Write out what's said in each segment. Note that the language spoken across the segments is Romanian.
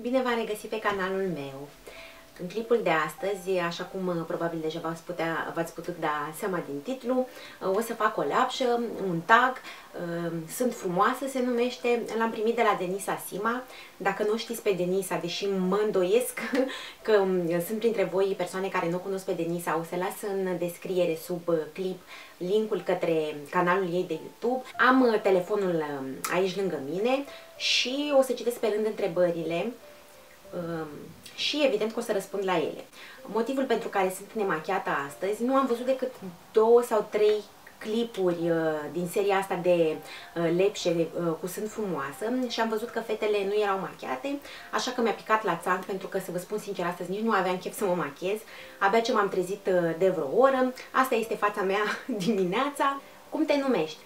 Bine v-am regăsit pe canalul meu. În clipul de astăzi, așa cum uh, probabil deja v-ați, putea, v-ați putut da seama din titlu, uh, o să fac o leapșă, un tag, uh, Sunt frumoasă se numește, l-am primit de la Denisa Sima. Dacă nu știți pe Denisa, deși mă îndoiesc că um, sunt printre voi persoane care nu cunosc pe Denisa, o să las în descriere sub clip linkul către canalul ei de YouTube. Am telefonul aici lângă mine și o să citesc pe rând întrebările um, și evident că o să răspund la ele. Motivul pentru care sunt nemachiată astăzi, nu am văzut decât două sau trei clipuri uh, din seria asta de uh, lepșe uh, cu Sunt Frumoasă și am văzut că fetele nu erau machiate, așa că mi-a picat la țanc pentru că, să vă spun sincer, astăzi nici nu aveam chef să mă machiez, abia ce m-am trezit de vreo oră. Asta este fața mea dimineața. Cum te numești?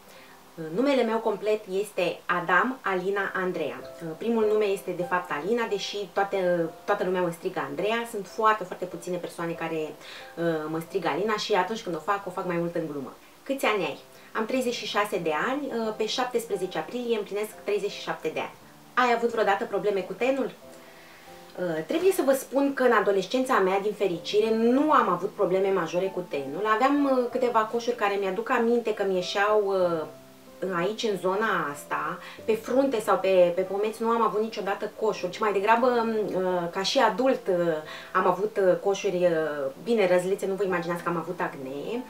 Numele meu complet este Adam Alina Andreea. Primul nume este de fapt Alina, deși toate, toată lumea mă strigă Andreea. Sunt foarte, foarte puține persoane care uh, mă strigă Alina și atunci când o fac, o fac mai mult în glumă. Câți ani ai? Am 36 de ani, uh, pe 17 aprilie împlinesc 37 de ani. Ai avut vreodată probleme cu tenul? Uh, trebuie să vă spun că în adolescența mea, din fericire, nu am avut probleme majore cu tenul. Aveam câteva coșuri care mi-aduc aminte că mi ieșeau aici, în zona asta, pe frunte sau pe, pe pomeți, nu am avut niciodată coșuri, ci mai degrabă, uh, ca și adult, uh, am avut uh, coșuri bine răzlețe, nu vă imaginați că am avut acne.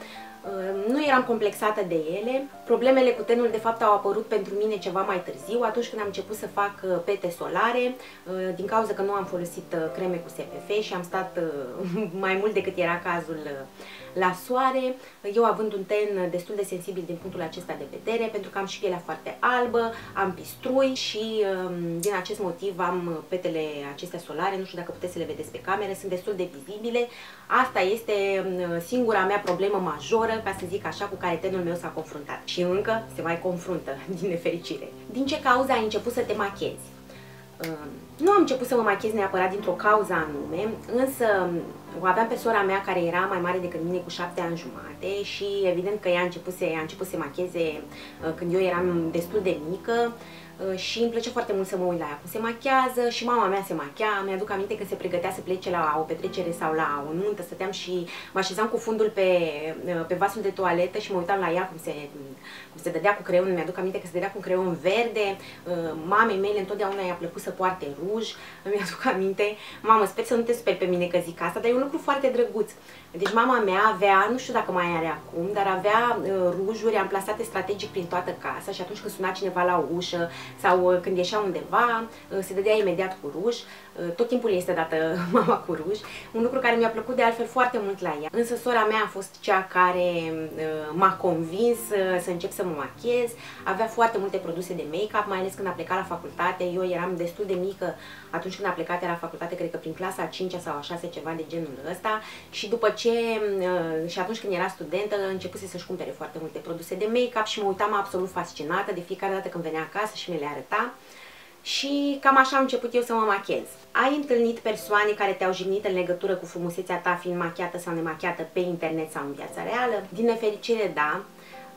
Nu eram complexată de ele. Problemele cu tenul, de fapt, au apărut pentru mine ceva mai târziu, atunci când am început să fac pete solare, din cauza că nu am folosit creme cu SPF și am stat mai mult decât era cazul la soare, eu având un ten destul de sensibil din punctul acesta de vedere, pentru că am și pielea foarte albă, am pistrui și um, din acest motiv am petele acestea solare, nu știu dacă puteți să le vedeți pe cameră, sunt destul de vizibile. Asta este um, singura mea problemă majoră, ca să zic așa, cu care tenul meu s-a confruntat. Și încă se mai confruntă, din nefericire. Din ce cauza ai început să te machezi? Um, nu am început să mă machez neapărat dintr-o cauză anume, însă o aveam pe sora mea care era mai mare decât mine cu șapte ani jumate și evident că ea a început să, a început să macheze uh, când eu eram destul de mică Uh, și îmi place foarte mult să mă uit la ea cum se machează și mama mea se machea, mi-aduc aminte că se pregătea să plece la o petrecere sau la o nuntă, stăteam și mă așezam cu fundul pe, uh, pe vasul de toaletă și mă uitam la ea cum se, cum se dădea cu creionul, mi-aduc aminte că se dădea cu un creion verde, uh, mamei mele întotdeauna i-a plăcut să poarte ruj, mi-aduc aminte, mamă, sper să nu te speri pe mine că zic asta, dar e un lucru foarte drăguț. Deci mama mea avea, nu știu dacă mai are acum, dar avea uh, rujuri amplasate strategic prin toată casa și atunci când suna cineva la ușă sau uh, când ieșea undeva, uh, se dădea imediat cu ruj. Uh, tot timpul este dată mama cu ruj, un lucru care mi-a plăcut de altfel foarte mult la ea. Însă sora mea a fost cea care uh, m-a convins uh, să încep să mă machez, avea foarte multe produse de make-up, mai ales când a plecat la facultate, eu eram destul de mică atunci când a plecat la facultate, cred că prin clasa a 5 sau a 6, ceva de genul ăsta și după ce, și atunci când era studentă, a început să-și cumpere foarte multe produse de make-up și mă uitam absolut fascinată de fiecare dată când venea acasă și mi le arăta și cam așa am început eu să mă machez. Ai întâlnit persoane care te-au jignit în legătură cu frumusețea ta fiind machiată sau nemachiată pe internet sau în viața reală? Din nefericire, da.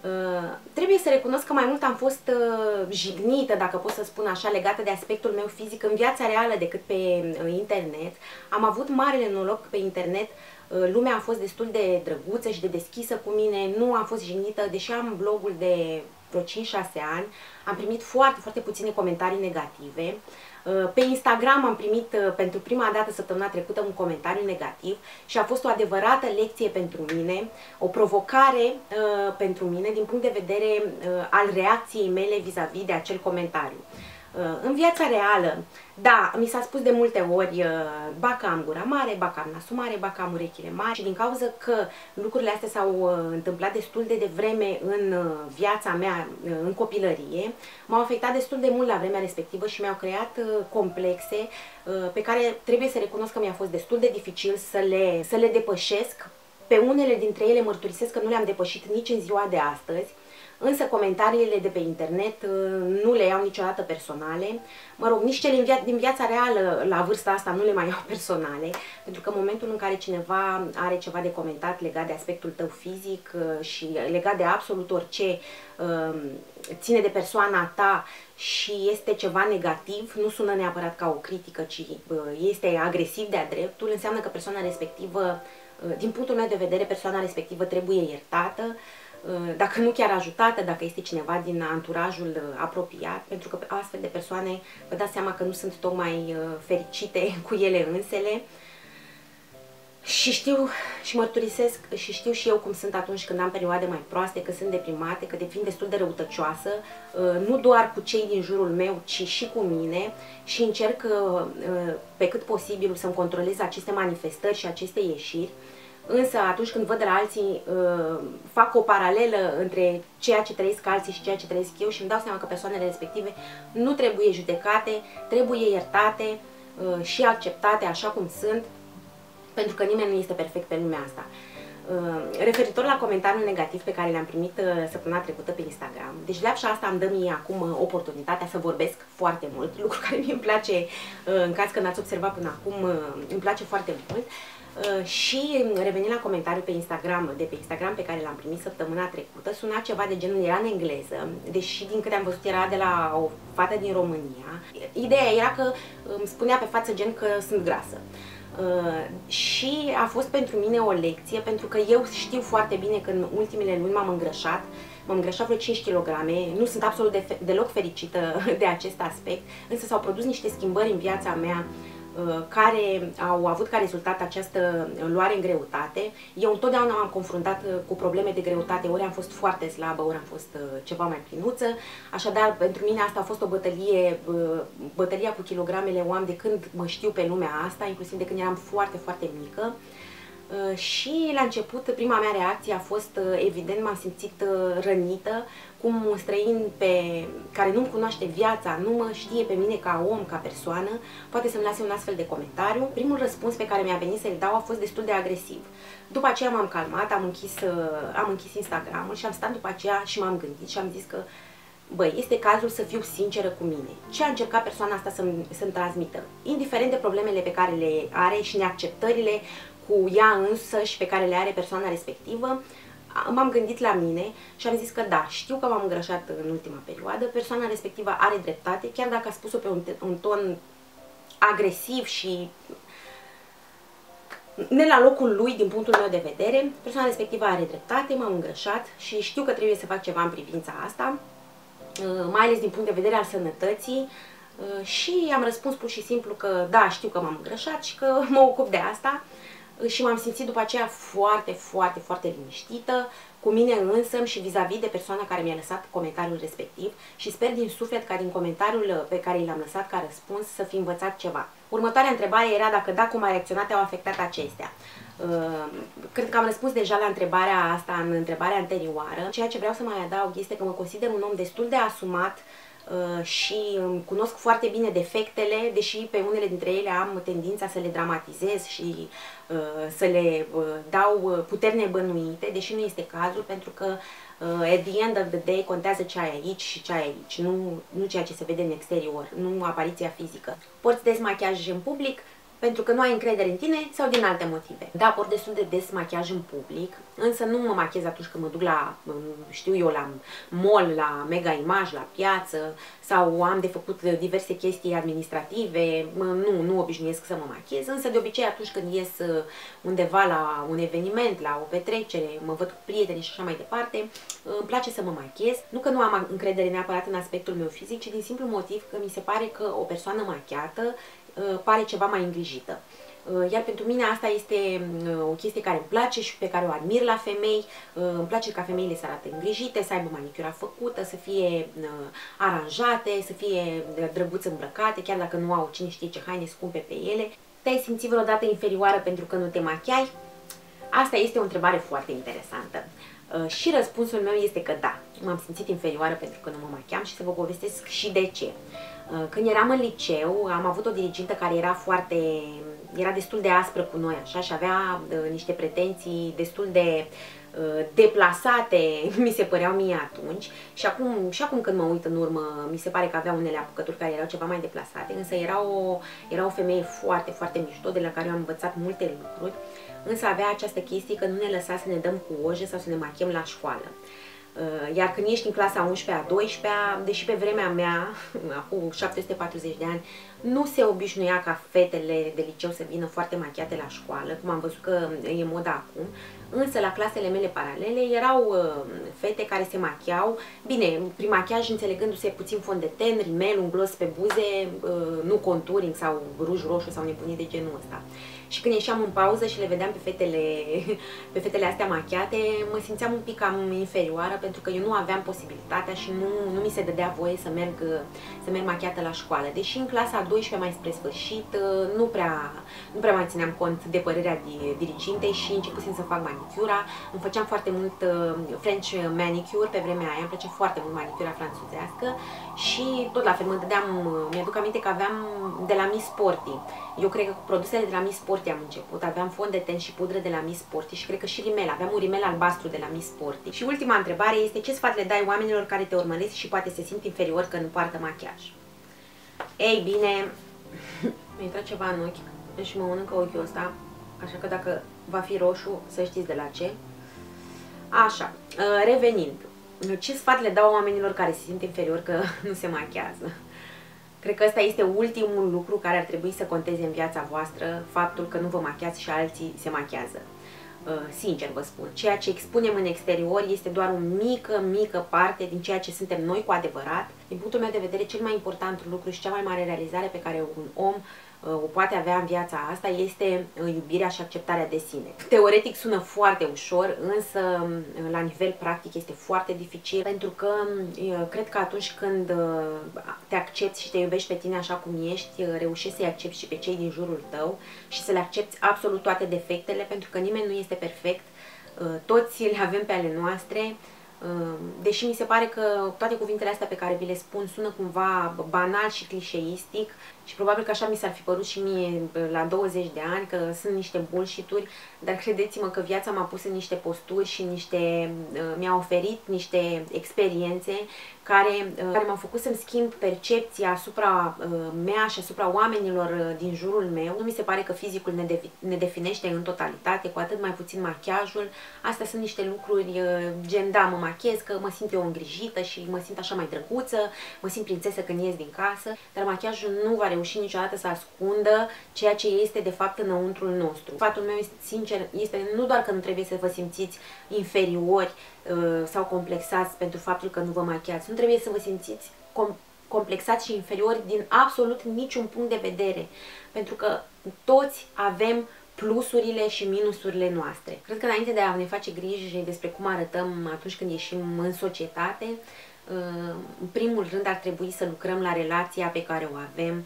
Uh, trebuie să recunosc că mai mult am fost uh, jignită, dacă pot să spun așa, legată de aspectul meu fizic în viața reală decât pe uh, internet. Am avut marele noroc pe internet, uh, lumea a fost destul de drăguță și de deschisă cu mine, nu am fost jignită, deși am blogul de vreo 5-6 ani, am primit foarte, foarte puține comentarii negative. Uh, pe Instagram am primit uh, pentru prima dată săptămâna trecută un comentariu negativ și a fost o adevărată lecție pentru mine, o provocare uh, pentru mine din punct de vedere al reacției mele vis-a-vis -vis de acel comentariu. Uh, în viața reală, da, mi s-a spus de multe ori, uh, ba că am gura mare, ba că am nasul mare, ba că am urechile mari. Și din cauza că lucrurile astea s-au uh, întâmplat destul de devreme în viața mea, în copilărie, m-au afectat destul de mult la vremea respectivă și mi-au creat complexe pe care trebuie să recunosc că mi-a fost destul de dificil să le, să le depășesc. Pe unele dintre ele mărturisesc că nu le-am depășit nici în ziua de astăzi, însă comentariile de pe internet uh, nu le iau niciodată personale. Mă rog, nici cele din viața reală la vârsta asta nu le mai iau personale, pentru că în momentul în care cineva are ceva de comentat legat de aspectul tău fizic uh, și legat de absolut orice uh, ține de persoana ta și este ceva negativ, nu sună neapărat ca o critică, ci este agresiv de-a dreptul, înseamnă că persoana respectivă, din punctul meu de vedere, persoana respectivă trebuie iertată, Uh, dacă nu chiar ajutată, dacă este cineva din anturajul uh, apropiat, pentru că astfel de persoane vă dați seama că nu sunt tocmai uh, fericite cu ele însele. Și știu și mărturisesc și știu și eu cum sunt atunci când am perioade mai proaste, că sunt deprimate, că devin destul de răutăcioasă, nu doar cu cei din jurul meu, ci și cu mine și încerc pe cât posibil să-mi controlez aceste manifestări și aceste ieșiri Însă atunci când văd de la alții, uh, fac o paralelă între ceea ce trăiesc alții și ceea ce trăiesc eu și îmi dau seama că persoanele respective nu trebuie judecate, trebuie iertate uh, și acceptate așa cum sunt, pentru că nimeni nu este perfect pe lumea asta. Uh, referitor la comentariul negativ pe care le-am primit săptămâna trecută pe Instagram, deci leapșa asta îmi dă mie acum oportunitatea să vorbesc foarte mult, lucru care mi îmi place, în caz că n-ați observat până acum, îmi place foarte mult. Uh, și revenind la comentariul pe Instagram, de pe Instagram pe care l-am primit săptămâna trecută, suna ceva de genul, era în engleză, deși din câte am văzut era de la o fată din România. Ideea era că îmi spunea pe față gen că sunt grasă. Uh, și a fost pentru mine o lecție, pentru că eu știu foarte bine că în ultimele luni m-am îngrășat, m-am îngrășat vreo 5 kg, nu sunt absolut de, deloc fericită de acest aspect, însă s-au produs niște schimbări în viața mea Uh, care au avut ca rezultat această luare în greutate. Eu întotdeauna m-am confruntat uh, cu probleme de greutate, ori am fost foarte slabă, ori am fost uh, ceva mai plinuță. Așadar, pentru mine asta a fost o bătălie, bătălia cu kilogramele o am de când mă știu pe lumea asta, inclusiv de când eram foarte, foarte mică. Uh, și la început, prima mea reacție a fost, uh, evident, m-am simțit uh, rănită, cum un străin pe, care nu-mi cunoaște viața, nu mă știe pe mine ca om, ca persoană, poate să-mi lase un astfel de comentariu. Primul răspuns pe care mi-a venit să-l dau a fost destul de agresiv. După aceea m-am calmat, am închis, am închis Instagramul și am stat după aceea și m-am gândit și am zis că băi, este cazul să fiu sinceră cu mine. Ce a încercat persoana asta să-mi, să transmită? Indiferent de problemele pe care le are și neacceptările cu ea însă și pe care le are persoana respectivă, m-am gândit la mine și am zis că da, știu că m-am îngrășat în ultima perioadă, persoana respectivă are dreptate, chiar dacă a spus-o pe un, un ton agresiv și ne la locul lui din punctul meu de vedere, persoana respectivă are dreptate, m-am îngrășat și știu că trebuie să fac ceva în privința asta, uh, mai ales din punct de vedere al sănătății uh, și am răspuns pur și simplu că da, știu că m-am îngrășat și că mă ocup de asta și m-am simțit după aceea foarte, foarte, foarte liniștită cu mine însă și vis-a-vis -vis de persoana care mi-a lăsat comentariul respectiv și sper din suflet ca din comentariul pe care l-am lăsat ca răspuns să fi învățat ceva. Următoarea întrebare era dacă da, cum a reacționat, te-au afectat acestea. Uh, cred că am răspuns deja la întrebarea asta în întrebarea anterioară. Ceea ce vreau să mai adaug este că mă consider un om destul de asumat Uh, și cunosc foarte bine defectele, deși pe unele dintre ele am tendința să le dramatizez și uh, să le uh, dau puteri nebănuite, deși nu este cazul, pentru că at the end of the day contează ce ai aici și ce ai aici, nu, nu ceea ce se vede în exterior, nu apariția fizică. Porți desmachiaj în public, pentru că nu ai încredere în tine sau din alte motive. Da, port destul de des machiaj în public, însă nu mă machiez atunci când mă duc la, știu eu, la mall, la mega imaj, la piață sau am de făcut diverse chestii administrative, nu, nu obișnuiesc să mă machiez, însă de obicei atunci când ies undeva la un eveniment, la o petrecere, mă văd cu prieteni și așa mai departe, îmi place să mă machiez. Nu că nu am încredere neapărat în aspectul meu fizic, ci din simplu motiv că mi se pare că o persoană machiată Uh, pare ceva mai îngrijită. Uh, iar pentru mine asta este uh, o chestie care îmi place și pe care o admir la femei. Îmi place ca femeile să arate îngrijite, să aibă manicura făcută, să fie aranjate, să fie drăguț îmbrăcate, chiar dacă nu au cine știe ce haine scumpe pe ele. Te-ai simțit vreodată inferioară pentru că nu te machiai? Asta este o întrebare foarte interesantă. Și răspunsul meu este că da, m-am simțit inferioară pentru că nu mă machiam și să vă povestesc și de ce. Uh, când eram în liceu, am avut o dirigintă care era foarte, era destul de aspră cu noi așa și avea uh, niște pretenții destul de uh, deplasate mi se păreau mie atunci și acum, și acum când mă uit în urmă mi se pare că avea unele apucături care erau ceva mai deplasate, însă era o, era o femeie foarte, foarte mișto de la care am învățat multe lucruri, însă avea această chestie că nu ne lăsa să ne dăm cu oje sau să ne machiem la școală. Uh, iar când ești în clasa 11-a, 12-a, deși pe vremea mea, acum 740 de ani, nu se obișnuia ca fetele de liceu să vină foarte machiate la școală, cum am văzut că e moda acum, însă la clasele mele paralele erau uh, fete care se machiau, bine, prin machiaj înțelegându-se puțin fond de ten, rimel, un glos pe buze, uh, nu conturing sau ruj roșu sau nebunii de genul ăsta. Și când ieșeam în pauză și le vedeam pe fetele, pe fetele astea machiate, mă simțeam un pic cam inferioară pentru că eu nu aveam posibilitatea și nu, nu mi se dădea voie să merg, să merg machiată la școală. Deși în clasa 12 mai spre sfârșit nu prea, nu prea mai țineam cont de părerea dirigintei și începusem să fac manicura. Îmi făceam foarte mult uh, French manicure pe vremea aia, îmi plăcea foarte mult manicura franțuzească și tot la fel mă dădeam, mi-aduc aminte că aveam de la Miss Sporty. Eu cred că cu produsele de la Miss Sporty am început. Aveam fond de ten și pudră de la Miss Sporty și cred că și rimel. Aveam un rimel albastru de la Miss Sporty. Și ultima întrebare este ce sfat le dai oamenilor care te urmăresc și poate se simt inferior că nu poartă machiaj? Ei bine, mi-a intrat ceva în ochi și mă mănâncă ochiul ăsta, așa că dacă va fi roșu, să știți de la ce. Așa, uh, revenind, ce sfat le dau oamenilor care se simt inferior că nu se machează? Cred că ăsta este ultimul lucru care ar trebui să conteze în viața voastră, faptul că nu vă machiați și alții se machează. Uh, sincer vă spun, ceea ce expunem în exterior este doar o mică, mică parte din ceea ce suntem noi cu adevărat. Din punctul meu de vedere, cel mai important lucru și cea mai mare realizare pe care un om Uh, o poate avea în viața asta este uh, iubirea și acceptarea de sine. Teoretic sună foarte ușor, însă uh, la nivel practic este foarte dificil pentru că cred că atunci când te accepti și te iubești pe tine așa cum ești, reușești să-i accepti și pe cei din jurul tău și să le accepti absolut toate defectele pentru că nimeni nu este perfect, toți le avem pe ale noastre, Deși mi se pare că toate cuvintele astea pe care vi le spun sună cumva banal și clișeistic, și probabil că așa mi s-ar fi părut și mie la 20 de ani, că sunt niște bullshit dar credeți-mă că viața m-a pus în niște posturi și niște, uh, mi-a oferit niște experiențe care, uh, care m-au făcut să-mi schimb percepția asupra uh, mea și asupra oamenilor din jurul meu. Nu mi se pare că fizicul ne, de, ne definește în totalitate, cu atât mai puțin machiajul. Astea sunt niște lucruri gen, da, mă machez, că mă simt eu îngrijită și mă simt așa mai drăguță, mă simt prințesă când ies din casă, dar machiajul nu va reuși niciodată să ascundă ceea ce este de fapt înăuntrul nostru. Fatul meu, este, sincer, este nu doar că nu trebuie să vă simțiți inferiori uh, sau complexați pentru faptul că nu vă machiați, nu trebuie să vă simțiți com complexați și inferiori din absolut niciun punct de vedere, pentru că toți avem plusurile și minusurile noastre. Cred că înainte de a ne face griji despre cum arătăm atunci când ieșim în societate, uh, în primul rând ar trebui să lucrăm la relația pe care o avem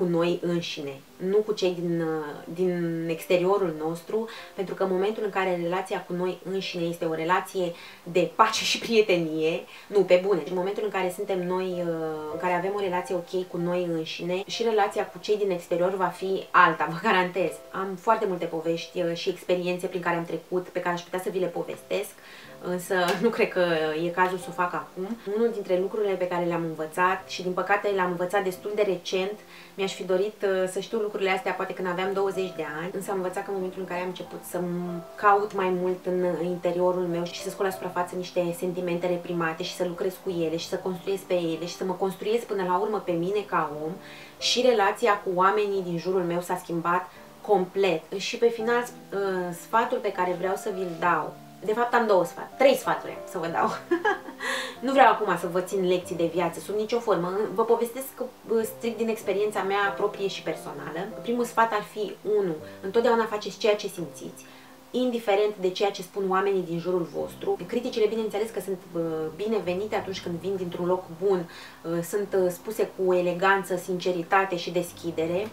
cu noi înșine, nu cu cei din, uh, din exteriorul nostru, pentru că în momentul în care relația cu noi înșine este o relație de pace și prietenie, nu, pe bune, în momentul în care suntem noi, uh, în care avem o relație ok cu noi înșine și relația cu cei din exterior va fi alta, vă garantez. Am foarte multe povești uh, și experiențe prin care am trecut, pe care aș putea să vi le povestesc, însă nu cred că e cazul să o fac acum. Unul dintre lucrurile pe care le-am învățat și din păcate le-am învățat destul de recent, mi-aș fi dorit uh, să știu lucrurile astea poate când aveam 20 de ani, însă am învățat că în momentul în care am început să caut mai mult în interiorul meu și să scol la suprafață niște sentimente reprimate și să lucrez cu ele și să construiesc pe ele și să mă construiesc până la urmă pe mine ca om și relația cu oamenii din jurul meu s-a schimbat complet. Și pe final, uh, sfatul pe care vreau să vi-l dau de fapt am două sfaturi, trei sfaturi să vă dau. nu vreau acum să vă țin lecții de viață sub nicio formă. Vă povestesc strict din experiența mea proprie și personală. Primul sfat ar fi 1. Întotdeauna faceți ceea ce simțiți indiferent de ceea ce spun oamenii din jurul vostru. Criticile, bineînțeles că sunt binevenite atunci când vin dintr-un loc bun, uh, sunt uh, spuse cu eleganță, sinceritate și deschidere.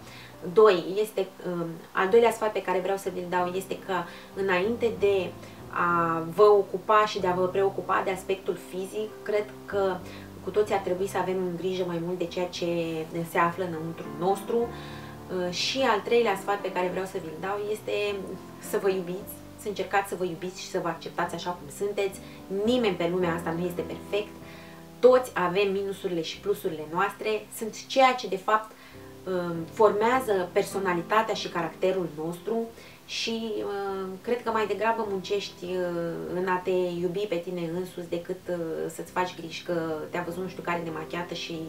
Doi, este, uh, al doilea sfat pe care vreau să vi-l dau este că înainte de a vă ocupa și de a vă preocupa de aspectul fizic, cred că cu toții ar trebui să avem grijă mai mult de ceea ce se află înăuntru nostru. Uh, și al treilea sfat pe care vreau să vi-l dau este să vă iubiți, să să încercați să vă iubiți și să vă acceptați așa cum sunteți. Nimeni pe lumea asta nu este perfect. Toți avem minusurile și plusurile noastre. Sunt ceea ce de fapt um, formează personalitatea și caracterul nostru și uh, cred că mai degrabă muncești uh, în a te iubi pe tine însuți decât uh, să-ți faci griji că te-a văzut nu știu care de machiată și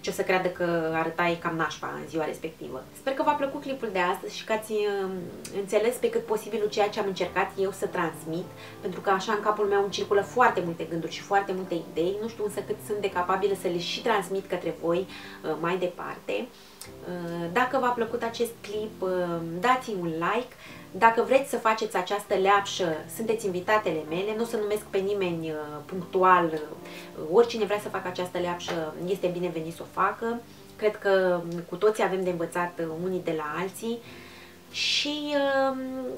ce o să creadă că arătai cam nașpa în ziua respectivă. Sper că v-a plăcut clipul de astăzi și că ați uh, înțeles pe cât posibilul ceea ce am încercat eu să transmit, pentru că așa în capul meu îmi circulă foarte multe gânduri și foarte multe idei, nu știu însă cât sunt de capabilă să le și transmit către voi uh, mai departe. Uh, dacă v-a plăcut acest clip, uh, dați-mi un like. Dacă vreți să faceți această leapșă, sunteți invitatele mele, nu o să numesc pe nimeni uh, punctual, oricine vrea să facă această leapșă este binevenit să o facă. Cred că cu toții avem de învățat unii de la alții și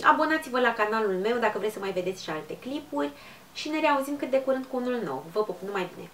abonați-vă la canalul meu dacă vreți să mai vedeți și alte clipuri și ne reauzim cât de curând cu unul nou. Vă pup, numai bine!